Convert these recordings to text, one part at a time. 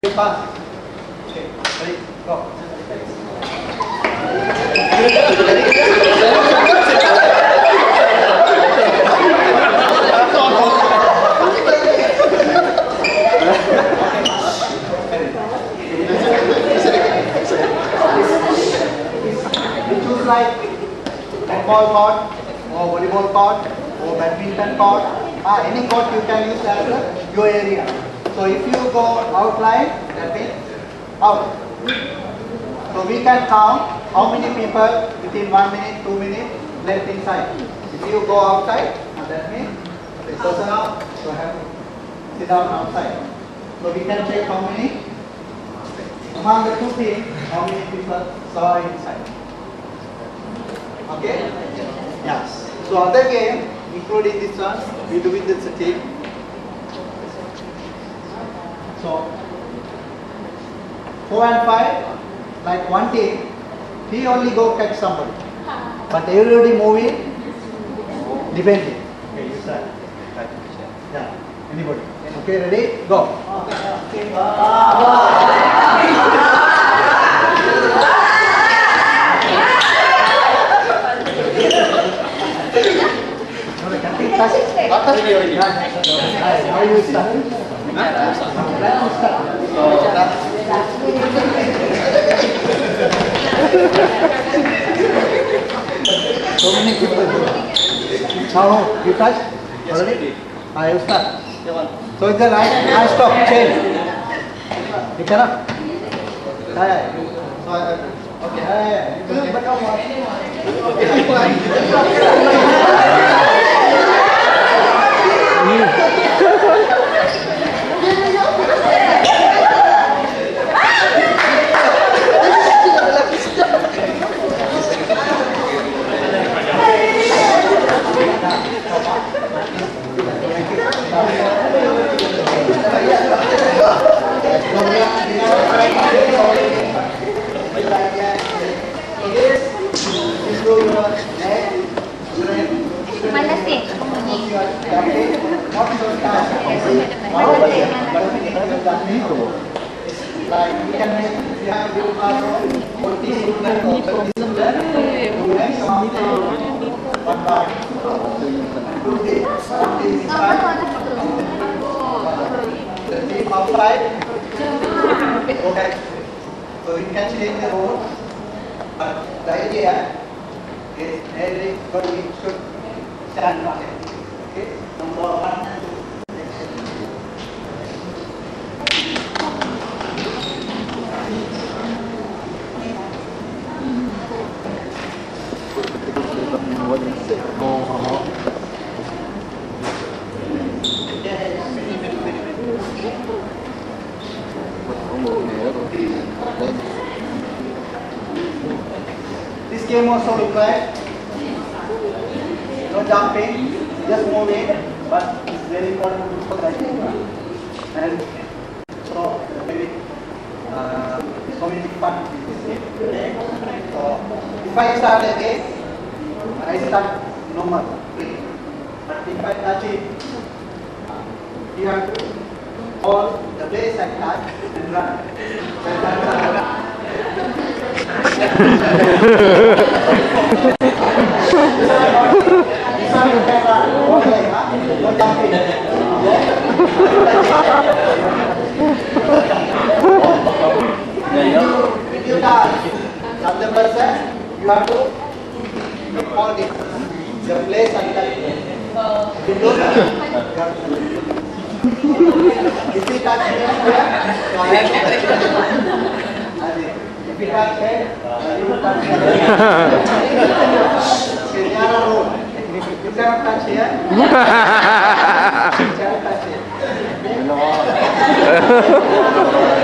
Ready, go. We choose like court or volleyball court or badminton court. Ah, any court you can use as your area. So if you go outline, that means out. So we can count how many people within one minute, two minutes left inside. If you go outside, ah, that means the person out, so have to sit down outside. So we can check how many among the two teams, how many people saw inside. Okay? Yes. So other game, including this one, we do with this team. So four and five, like one team, he only go catch somebody. But everybody moving, defending. Okay, you start. Yeah. Anybody? Okay, ready? Go. How you start? So many people. How you touch? Already? I you start. So it's the right, I stop, change. You cannot? Yeah, yeah. So, uh, okay, yeah, yeah. You but don't worry. like if you have a good classroom, what is good learning or what is learning, you learn something one by two days, two days is fine. The team outside, okay. So you can change the rule, but the idea is everybody should stand on it. Okay, number one. Game also requires no jumping, just moving, but it's very important put that And so maybe uh, so many fun with this game. So if I start again, I start normal. But if I touch it, to hold the place I touch and run. If you Hahaha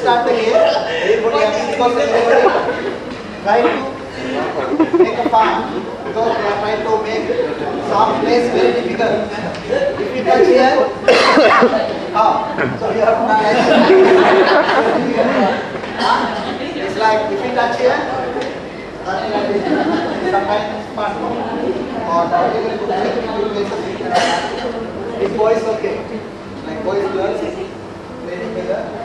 start again. Everybody happy because everybody try to make a farm because they are trying to make some place very difficult. If you touch here, ah, so you have not like It's like if you touch here, sometimes it's fun. Or even if you okay. Like boys, girls, very better.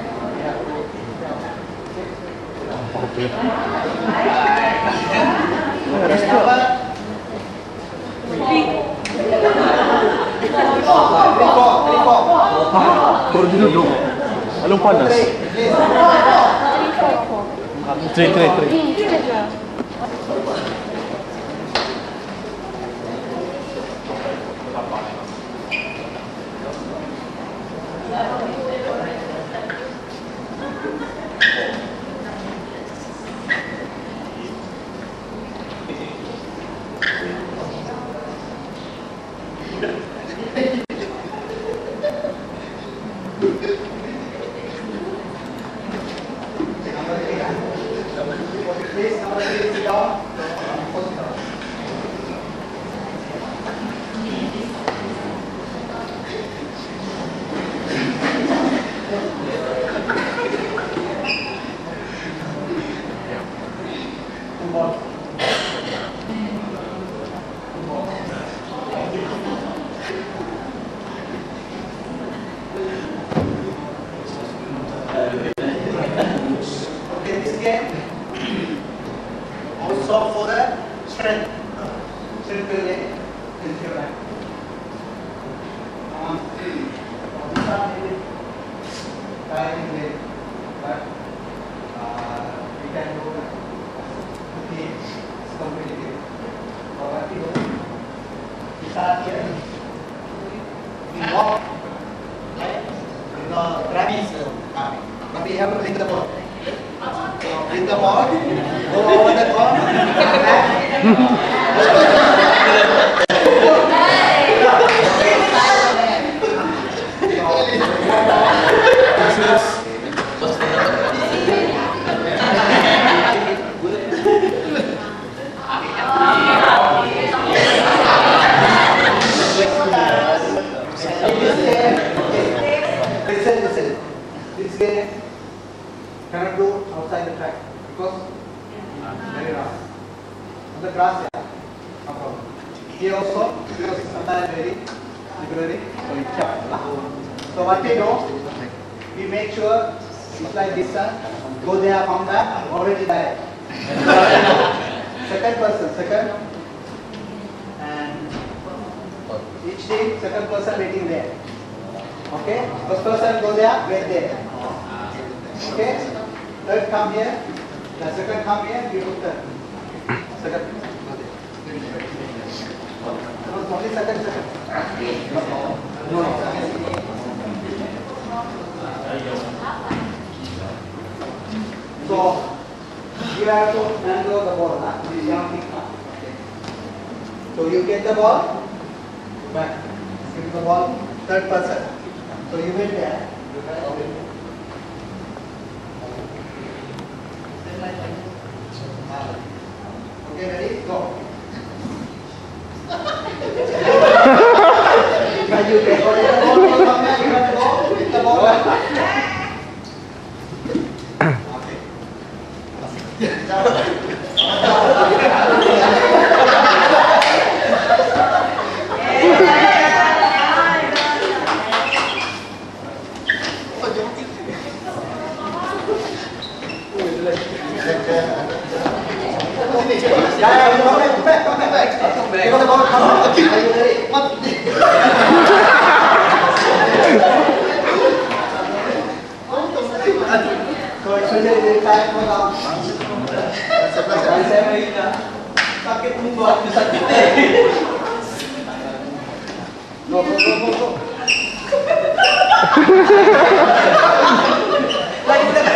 Coordinador. Olha um panas. Três, três, três. Três, então, vai ter Tapi yang pun kita mau. Kita mau. Kau ada kau. also, because sometimes very slippery, so. So what we do, we make sure it's like this one, go there, come back, already there. second person, second. And each team, second person waiting there. Okay? First person go there, wait there. Okay? Third come here. The second come here, you put third. Second. Only second, second. No, no. So, you have to handle the ball. Huh? So you get the ball, back. Give the ball, third person. So you wait there. Ah. Okay, ready? Go. Kalau saya dia tak mau tahu. Saya saya ingin sakit pun buat dia sakit. No, no, no, no. Lagi tak.